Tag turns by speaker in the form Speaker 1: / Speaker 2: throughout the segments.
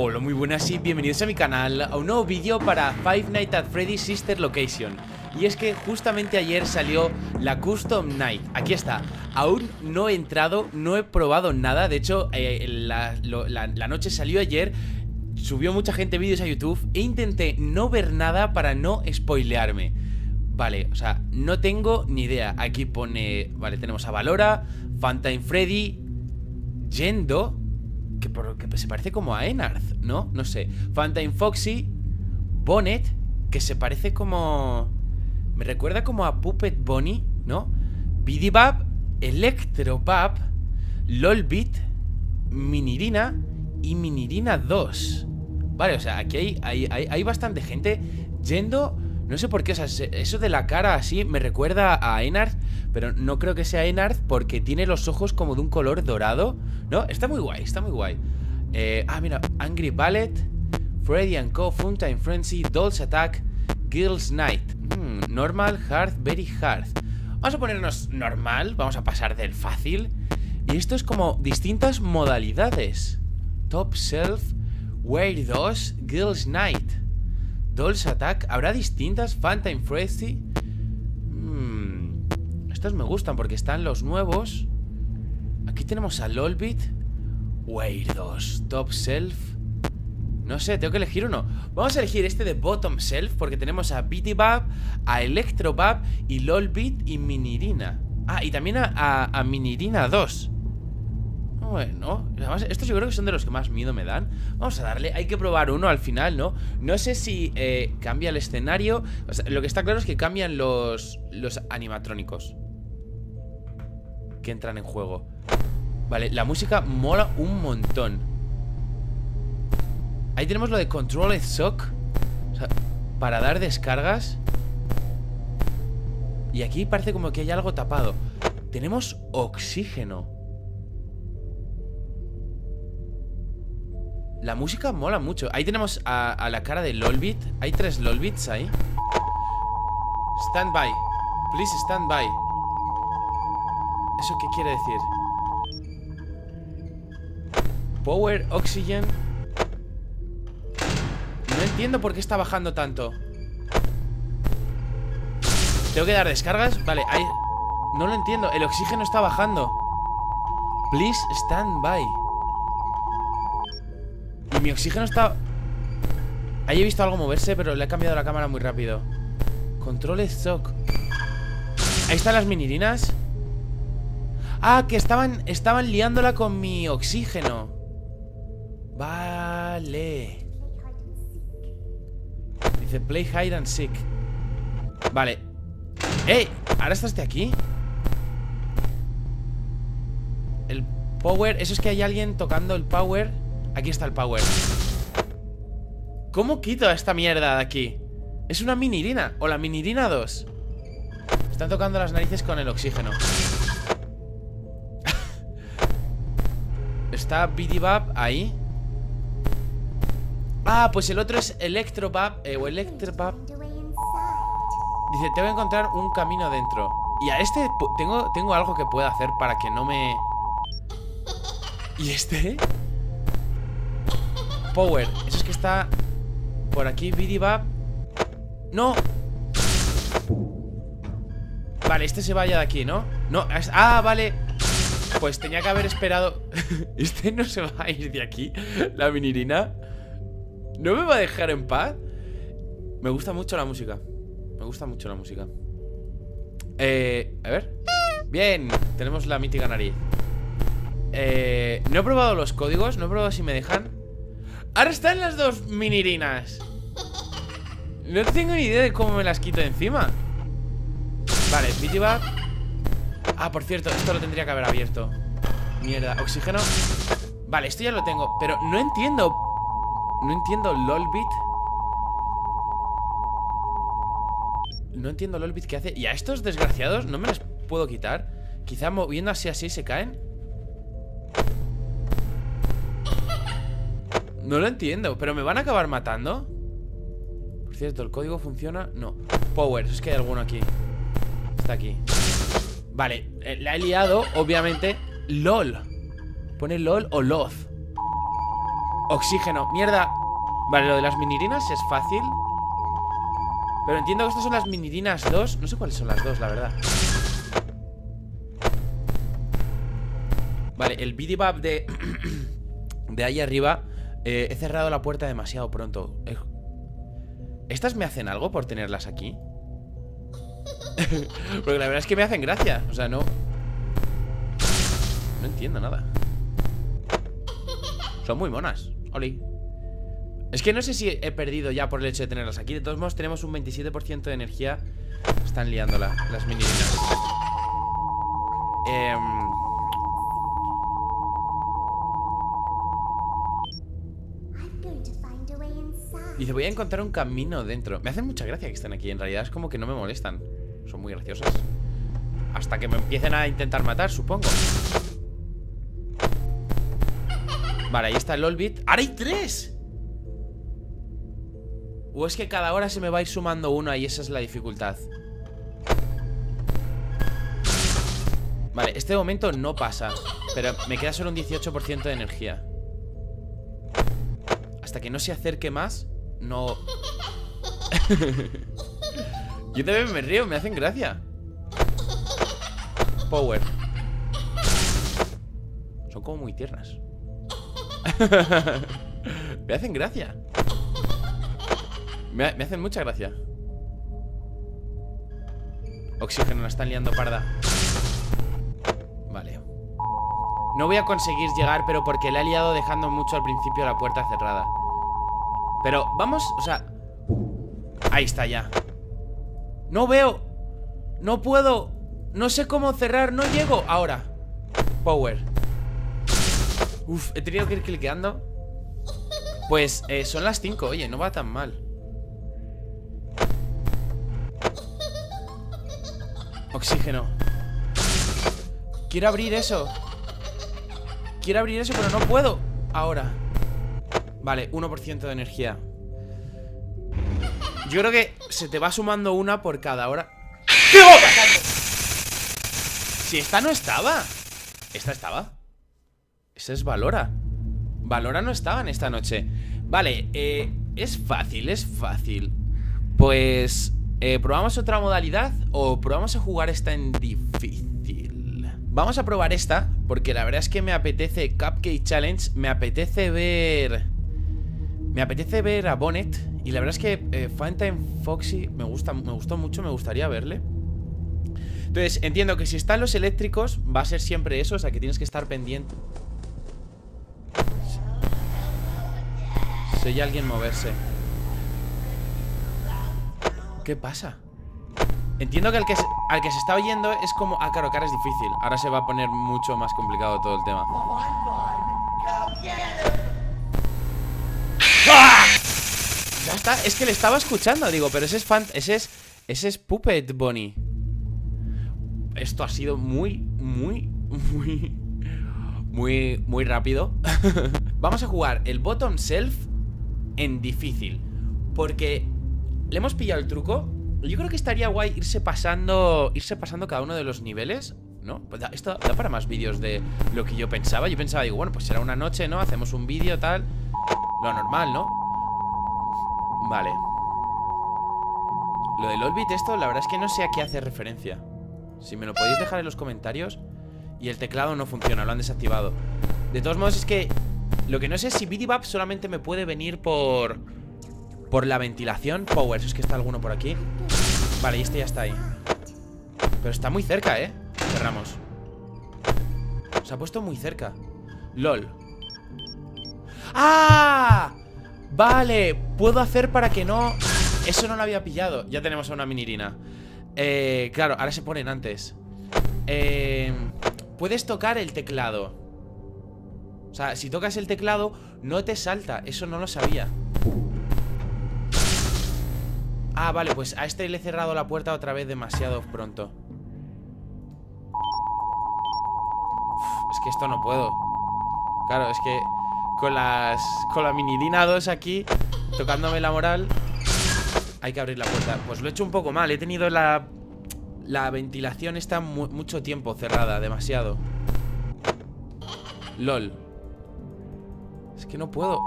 Speaker 1: Hola, muy buenas y bienvenidos a mi canal, a un nuevo vídeo para Five Nights at Freddy's Sister Location. Y es que justamente ayer salió la Custom Night, aquí está. Aún no he entrado, no he probado nada, de hecho eh, la, noche salió ayer Subió mucha gente vídeos a YouTube e intenté no ver nada para no spoilearme. Vale, o sea, no tengo ni idea. Aquí pone, vale, tenemos a Valora, Fantine Freddy, Yendo que, que se parece como a Enarth, ¿no? No sé. Fantine Foxy, Bonnet, que se parece como... Me recuerda como a Puppet Bonnie, ¿no? Bidibab, Electrobab, Lolbit, Minirina y Minirina 2. Vale, o sea, aquí hay, hay, hay, hay bastante gente yendo no sé por qué, o sea, eso de la cara así me recuerda a Enard, pero no creo que sea Enard porque tiene los ojos como de un color dorado. ¿No? Está muy guay, está muy guay. Eh, ah, mira, Angry Ballet, Freddy and Co, Funtime Frenzy, Dolls Attack, Girls Night. Hmm, normal, hard, very hard. Vamos a ponernos normal, vamos a pasar del fácil. Y esto es como distintas modalidades. Top Self, Wear 2, Girls Night. Dolls Attack. ¿Habrá distintas? Fantime Frenzy. Estos me gustan porque están los nuevos. Aquí tenemos a LOLBIT. Weir 2. Top Self. No sé, tengo que elegir uno. Vamos a elegir este de Bottom Self porque tenemos a Bitibab, a Electrobab y LOLBIT y Minirina. Ah, y también a, a Minirina 2. Bueno, además, estos yo creo que son de los que más miedo me dan Vamos a darle, hay que probar uno al final, ¿no? No sé si eh, cambia el escenario Lo que está claro es que cambian los, los animatrónicos Que entran en juego. Vale, la música mola un montón. Ahí tenemos lo de Control Shock o Para dar descargas. Y aquí parece como que hay algo tapado. Tenemos oxígeno. La música mola mucho. Ahí tenemos a, la cara de Lolbit. Hay tres Lolbits ahí. Stand by. Please stand by ¿Eso qué quiere decir? Power, oxygen. No entiendo por qué está bajando tanto. ¿Tengo que dar descargas? Vale, ahí No lo entiendo, el oxígeno está bajando. Please stand by. Mi oxígeno está... Ahí he visto algo moverse, pero le he cambiado la cámara muy rápido. Control shock Ahí están las minirinas Ah, que estaban, estaban liándola con mi oxígeno. Vale. Dice play hide and seek. Vale. ¡Ey! ¿Ahora estás de aquí? El power Eso es que hay alguien tocando el power. Aquí está el power. ¿Cómo quito esta mierda de aquí? Es una minirina O la minirina 2 Están tocando las narices con el oxígeno Está Bidibab ahí Ah, pues el otro es Electrobab eh, O Electrobab Dice, tengo que encontrar un camino dentro Y a este tengo, tengo algo que pueda hacer para que no me... ¿Y este? Power Eso es que está por aquí Bidibab ¡No! Vale, este se vaya de aquí, ¿no? No, ah, vale Pues tenía que haber esperado. Este no se va a ir de aquí La minirina. ¿No me va a dejar en paz? Me gusta mucho la música. Me gusta mucho la música. Eh, a ver. Bien, tenemos la mítica nariz. Eh, no he probado los códigos No he probado si me dejan. Ahora están las dos minirinas. No tengo ni idea de cómo me las quito encima. Vale, Bitibab Ah, por cierto, esto lo tendría que haber abierto. Mierda, oxígeno. Vale, esto ya lo tengo Pero no entiendo No entiendo LOLBit No entiendo LOLBit qué hace. Y a estos desgraciados no me les puedo quitar Quizá moviendo así así se caen. No lo entiendo, pero ¿me van a acabar matando? Por cierto, ¿el código funciona? No. Power, es que hay alguno aquí. Está aquí Vale, eh, la he liado, obviamente. LOL. Pone LOL o LOZ Oxígeno, mierda. Vale, lo de las minirinas es fácil. Pero entiendo que estas son las minirinas 2 No sé cuáles son las dos, la verdad. Vale, el bidibab de... de ahí arriba eh, He cerrado la puerta demasiado pronto. Eh, ¿Estas me hacen algo por tenerlas aquí? Porque la verdad es que me hacen gracia O sea, no... No entiendo nada. Son muy monas Oli. Es que no sé si he perdido ya por el hecho de tenerlas aquí. De todos modos tenemos un 27% de energía. Están liándola Las minirinas Eh... Dice, voy a encontrar un camino dentro. Me hacen mucha gracia que estén aquí En realidad es como que no me molestan Son muy graciosas. Hasta que me empiecen a intentar matar, supongo. Vale, ahí está el Olbit. ¡Ahora hay tres! O es que cada hora se me va a ir sumando uno Y esa es la dificultad Vale, este momento no pasa Pero me queda solo un 18% de energía. Hasta que no se acerque más no... Yo también me río, me hacen gracia. Power. Son como muy tiernas. Me hacen gracia. Me, hacen mucha gracia. Oxígeno, la están liando parda. Vale. No voy a conseguir llegar Pero porque le he liado dejando mucho al principio la puerta cerrada. Pero vamos, o sea Ahí está ya No veo. No puedo. No sé cómo cerrar, no llego. Ahora. Power. Uf, he tenido que ir cliqueando. Pues eh, son las 5, oye, no va tan mal. Oxígeno. Quiero abrir eso. Quiero abrir eso, pero no puedo. Ahora. Vale, 1% de energía. Yo creo que se te va sumando una por cada hora ¿Qué? Si esta no estaba Esta estaba Esa es Valora Valora no estaba en esta noche Vale, eh, es fácil, es fácil Pues eh, ¿Probamos otra modalidad? ¿O probamos a jugar esta en difícil? Vamos a probar esta Porque la verdad es que me apetece Cupcake Challenge Me apetece ver me apetece ver a Bonnet Y la verdad es que eh, Foxy me, gusta, me gustó mucho, me gustaría verle. Entonces, entiendo que si están los eléctricos Va a ser siempre eso, o sea que tienes que estar pendiente. Se oye alguien moverse. ¿Qué pasa? Entiendo que, el que al que se está oyendo es como... Ah, claro, que ahora es difícil. Ahora se va a poner mucho más complicado todo el tema Ya está, es que le estaba escuchando Digo, pero ese es fan, ese es Ese es Puppet Bonnie Esto ha sido muy, muy, muy Muy, muy rápido Vamos a jugar el bottom self En difícil Porque le hemos pillado el truco Yo creo que estaría guay irse pasando Irse pasando cada uno de los niveles ¿no? Pues esto da para más vídeos de lo que yo pensaba Yo pensaba, digo, bueno, pues será una noche, ¿no? Hacemos un vídeo, tal lo normal, ¿no? Vale. Lo del Olbit esto, la verdad es que no sé a qué hace referencia. Si me lo podéis dejar en los comentarios. Y el teclado no funciona, lo han desactivado. De todos modos es que Lo que no sé es si Bidibab solamente me puede venir por Por la ventilación Power, es que está alguno por aquí. Vale, y este ya está ahí. Pero está muy cerca, ¿eh? Cerramos. Se ha puesto muy cerca. LOL. ¡Ah! Vale, puedo hacer para que no... Eso no lo había pillado. Ya tenemos a una minirina eh, Claro, ahora se ponen antes. Eh, Puedes tocar el teclado. O sea, si tocas el teclado No te salta, eso no lo sabía. Ah, vale, pues a este le he cerrado la puerta otra vez demasiado pronto. Es que esto no puedo. Claro, es que con las con la minidina 2 aquí Tocándome la moral. Hay que abrir la puerta. Pues lo he hecho un poco mal. He tenido la La ventilación está mucho tiempo cerrada Demasiado. LOL. Es que no puedo.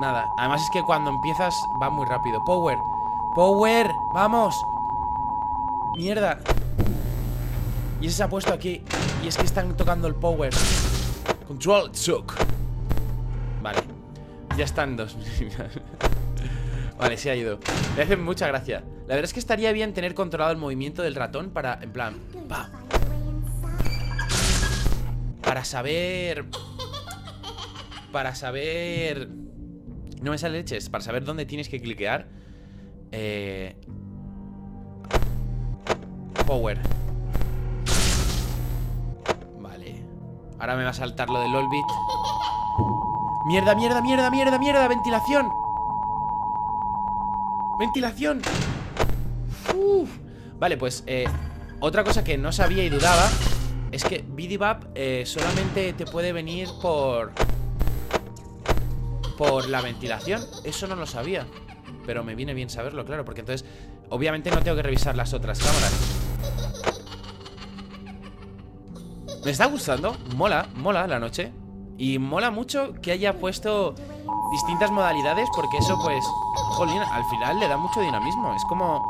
Speaker 1: Nada, además es que cuando empiezas va muy rápido. Power, Power, vamos. Mierda. Y ese se ha puesto aquí. Y es que están tocando el Power. Control Chuck Vale. Ya están dos. Vale, se ha ido. Me hace mucha gracia. La verdad es que estaría bien tener controlado el movimiento del ratón Para, en plan, pa. Para saber Para saber No me sale leches Para saber dónde tienes que cliquear Eh Power. Vale. Ahora me va a saltar lo del Olbit Mierda, mierda, mierda, mierda, mierda Ventilación. Ventilación. Vale, pues eh, Otra cosa que no sabía y dudaba Es que Bidibap eh, solamente te puede venir por Por la ventilación. Eso no lo sabía Pero me viene bien saberlo, claro Porque entonces, obviamente no tengo que revisar las otras cámaras. Me está gustando, mola, mola la noche Y mola mucho que haya puesto distintas modalidades Porque eso pues, jolín, al final le da mucho dinamismo Es como...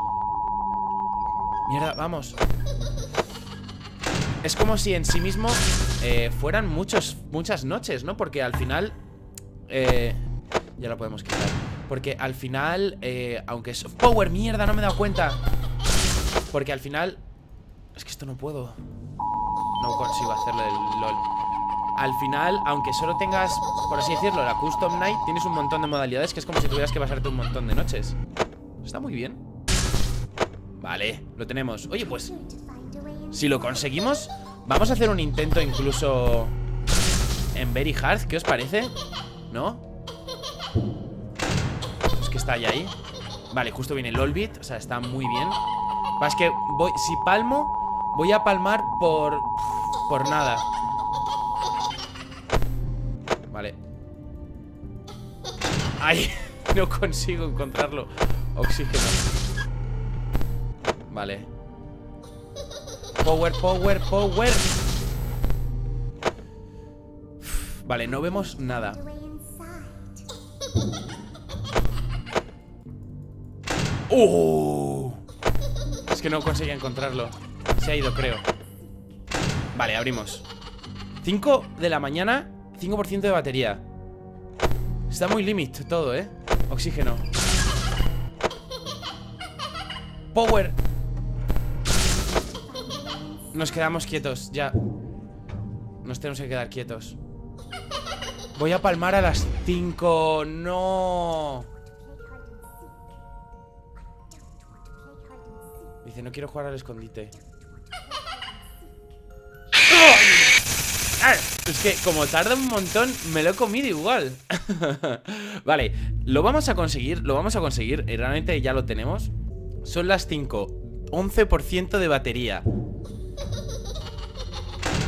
Speaker 1: Mierda, vamos Es como si en sí mismo eh, fueran muchos, muchas noches, ¿no? Porque al final... Eh, ya lo podemos quitar Porque al final, eh, aunque es... ¡Power! ¡Mierda! No me he dado cuenta Porque al final... Es que esto no puedo no consigo hacerlo del LOL Al final, aunque solo tengas, por así decirlo, la Custom Night Tienes un montón de modalidades que es como si tuvieras que pasarte un montón de noches. Está muy bien. Vale, lo tenemos. Oye, pues, si lo conseguimos Vamos a hacer un intento incluso En Very Hard, ¿qué os parece? ¿No? Es que está ahí ahí. Vale, justo viene el Olbit O sea, está muy bien. Es que voy, si palmo Voy a palmar por... Por nada ¡Ay! No consigo encontrarlo. Oxígeno. Vale. Power, power, power. Vale, no vemos nada. ¡Uh! Es que no conseguía encontrarlo. Se ha ido, creo. Vale, abrimos. 5 de la mañana 5% de batería Está muy limit todo, ¿eh? Oxígeno. Power. Nos quedamos quietos, ya. Nos tenemos que quedar quietos. Voy a palmar a las 5 No. Dice, no quiero jugar al escondite Es que como tarda un montón, me lo he comido igual. Vale, lo vamos a conseguir, lo vamos a conseguir y Realmente ya lo tenemos. Son las 5 11% de batería.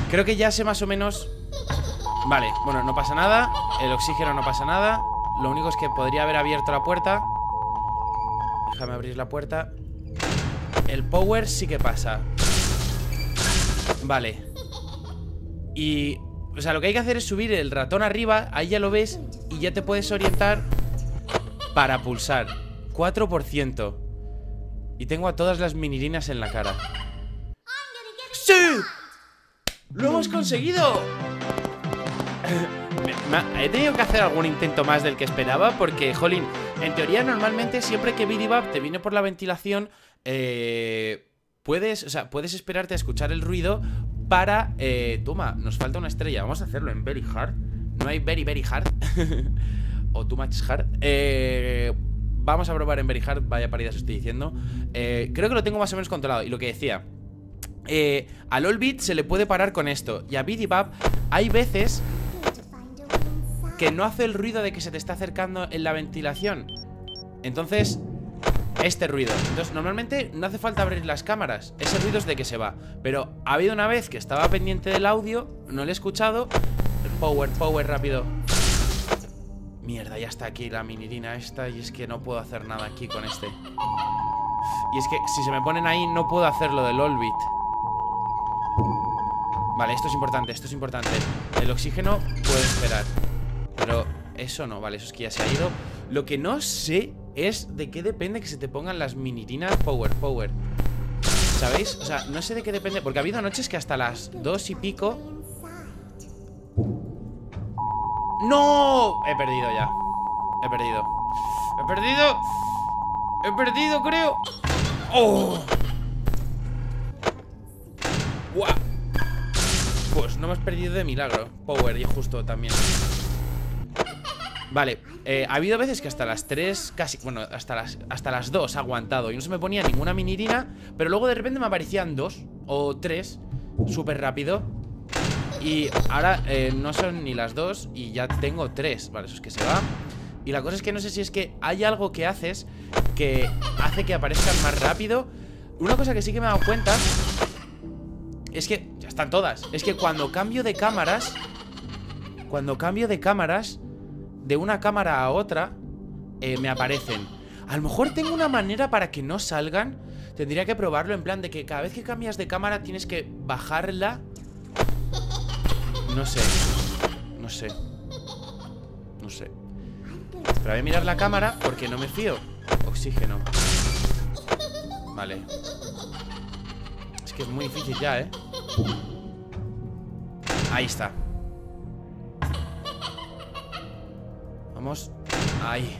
Speaker 1: Creo que ya sé más o menos. Vale, bueno, no pasa nada El oxígeno no pasa nada. Lo único es que podría haber abierto la puerta. Déjame abrir la puerta. El power sí que pasa. Vale Y o sea, lo que hay que hacer es subir el ratón arriba Ahí ya lo ves Y ya te puedes orientar Para pulsar 4% Y tengo a todas las minirinas en la cara ¡Sí! ¡Lo hemos conseguido! He tenido que hacer algún intento más del que esperaba Porque, jolín, en teoría normalmente Siempre que Bidibab te viene por la ventilación Eh... Puedes, o sea, puedes esperarte a escuchar el ruido para... Eh, toma, nos falta una estrella. Vamos a hacerlo en Very Hard. No hay Very, Very Hard. o Too Much Hard. Eh, vamos a probar en Very Hard. Vaya paridas estoy diciendo. Eh, creo que lo tengo más o menos controlado. Y lo que decía... Eh, al Olbit se le puede parar con esto. Y a Bidibab hay veces que no hace el ruido de que se te está acercando en la ventilación. Entonces, este ruido. Entonces normalmente no hace falta abrir las cámaras. Ese ruido es de que se va. Pero ha habido una vez que estaba pendiente del audio No lo he escuchado. Power, power, rápido. Mierda, ya está aquí la minirina esta Y es que no puedo hacer nada aquí con este. Y es que si se me ponen ahí No puedo hacer lo del Olbit Vale, esto es importante, esto es importante. El oxígeno puede esperar. Pero eso no, vale, eso es que ya se ha ido. Lo que no sé es de qué depende que se te pongan las minirinas Power, power. ¿Sabéis? O sea, no sé de qué depende Porque ha habido noches que hasta las dos y pico ¡No! He perdido ya. He perdido. He perdido. He perdido, creo. ¡Oh! Pues no hemos perdido de milagro Power y justo también Vale, eh, ha habido veces que hasta las 3 Casi, bueno, hasta las, hasta las 2 Ha aguantado. Y no se me ponía ninguna minirina Pero luego de repente me aparecían dos O tres, súper rápido. Y ahora eh, no son ni las dos Y ya tengo tres, vale, eso es que se va. Y la cosa es que no sé si es que Hay algo que haces Que hace que aparezcan más rápido. Una cosa que sí que me he dado cuenta es que, ya están todas. Es que cuando cambio de cámaras Cuando cambio de cámaras De una cámara a otra eh, Me aparecen. A lo mejor tengo una manera para que no salgan. Tendría que probarlo en plan de que cada vez que cambias de cámara Tienes que bajarla. No sé. No sé. No sé. Pero voy a mirar la cámara porque no me fío. Oxígeno. Vale. Que es muy difícil ya, ¿eh? Ahí está Vamos. Ahí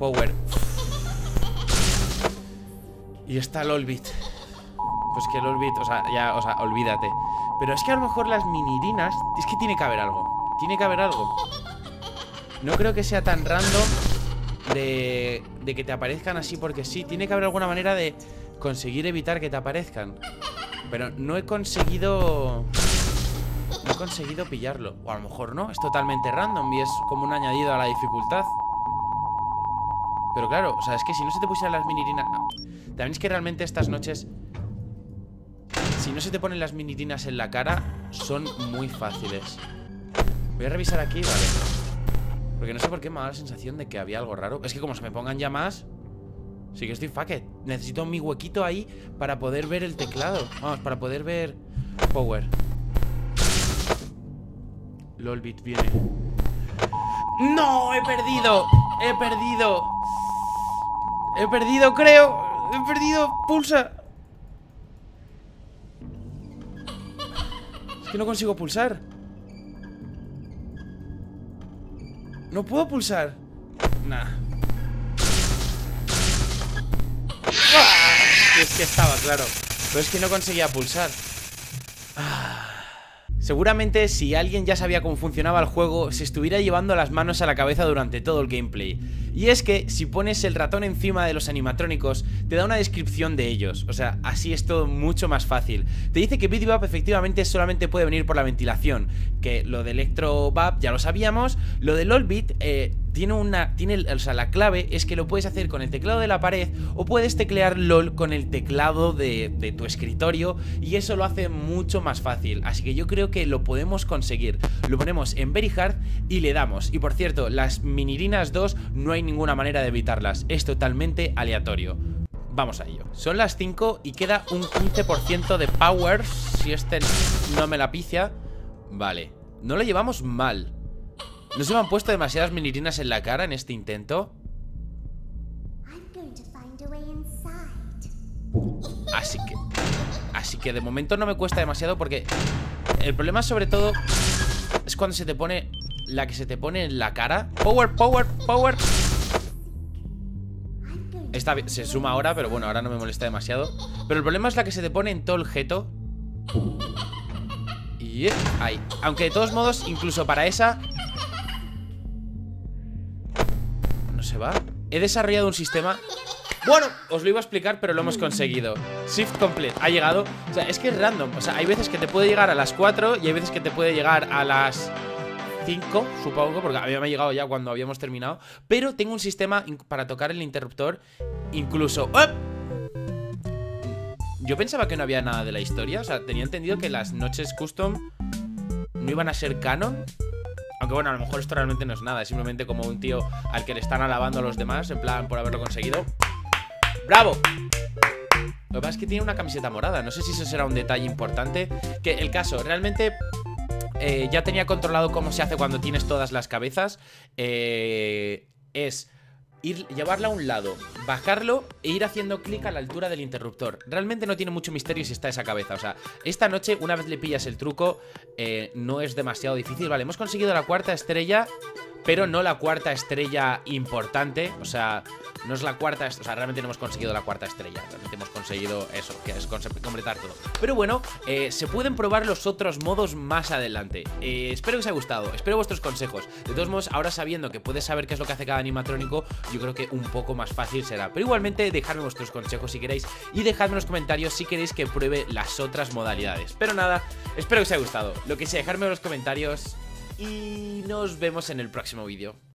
Speaker 1: Power. Y está el Olbit. Pues que el Olbit, o sea, ya, o sea, olvídate. Pero es que a lo mejor las minirinas Es que tiene que haber algo. Tiene que haber algo. No creo que sea tan random de, de que te aparezcan así porque sí Tiene que haber alguna manera de conseguir evitar que te aparezcan. Pero no he conseguido... No he conseguido pillarlo. O a lo mejor no, es totalmente random y es como un añadido a la dificultad. Pero claro, o sea, es que si no se te pusieran las minirinas... También es que realmente estas noches... Si no se te ponen las minirinas en la cara, son muy fáciles. Voy a revisar aquí, vale. Porque no sé por qué me da la sensación de que había algo raro. Es que como se me pongan ya más, Sí que estoy fucked. Necesito mi huequito ahí para poder ver el teclado. Vamos, para poder ver Power. LOLBIT viene. ¡No! ¡He perdido! ¡He perdido! ¡He perdido, creo! ¡He perdido! ¡Pulsa! Es que no consigo pulsar. No puedo pulsar. Nah. es que estaba, claro Pero es que no conseguía pulsar ah. Seguramente si alguien ya sabía cómo funcionaba el juego, se estuviera llevando las manos a la cabeza durante todo el gameplay. Y es que si pones el ratón encima de los animatrónicos, te da una descripción de ellos. O sea, así es todo mucho más fácil. Te dice que BitVap efectivamente solamente puede venir por la ventilación. Que lo de ElectroVap ya lo sabíamos. Lo de LOLBit eh, tiene una. Tiene, o sea, la clave es que lo puedes hacer con el teclado de la pared o puedes teclear LOL con el teclado de, de tu escritorio. Y eso lo hace mucho más fácil. Así que yo creo que lo podemos conseguir. Lo ponemos en Very Hard y le damos. Y por cierto, las minirinas 2 no hay ninguna manera de evitarlas. Es totalmente aleatorio. Vamos a ello. Son las 5 y queda un 15% de power. Si este no me la picia. Vale. No lo llevamos mal. ¿No se me han puesto demasiadas minirinas en la cara en este intento? Así que... Así que de momento no me cuesta demasiado porque el problema sobre todo es cuando se te pone la que se te pone en la cara. Power, power, power. Esta se suma ahora, pero bueno, ahora no me molesta demasiado. Pero el problema es la que se te pone en todo el jeto. Y ahí. Aunque de todos modos, incluso para esa... He desarrollado un sistema. Bueno, os lo iba a explicar, pero lo hemos conseguido. Shift complete, ha llegado. O sea, es que es random, o sea, hay veces que te puede llegar a las 4 Y hay veces que te puede llegar a las 5, supongo Porque había llegado ya cuando habíamos terminado. Pero tengo un sistema para tocar el interruptor Incluso... ¡Oh! Yo pensaba que no había nada de la historia. O sea, tenía entendido que las noches custom No iban a ser canon aunque bueno, a lo mejor esto realmente no es nada Es simplemente como un tío al que le están alabando a los demás En plan, por haberlo conseguido ¡Bravo! Lo que pasa es que tiene una camiseta morada No sé si eso será un detalle importante Que el caso, realmente eh, ya tenía controlado cómo se hace cuando tienes todas las cabezas. Eh, es ir, llevarla a un lado, bajarlo e ir haciendo clic a la altura del interruptor. Realmente no tiene mucho misterio si está esa cabeza. O sea, esta noche, una vez le pillas el truco, eh, no es demasiado difícil. Vale, hemos conseguido la cuarta estrella, pero no la cuarta estrella importante. O sea, no es la cuarta, o sea, realmente no hemos conseguido la cuarta estrella. Realmente hemos conseguido eso, que es completar todo. Pero bueno, eh, se pueden probar los otros modos más adelante. Eh, espero que os haya gustado, espero vuestros consejos. De todos modos, ahora sabiendo que puedes saber qué es lo que hace cada animatrónico, yo creo que un poco más fácil será. Pero igualmente, dejadme vuestros consejos si queréis y dejadme en los comentarios si queréis que pruebe las otras modalidades. Pero nada, espero que os haya gustado. Lo que sea, dejadme en los comentarios y nos vemos en el próximo vídeo.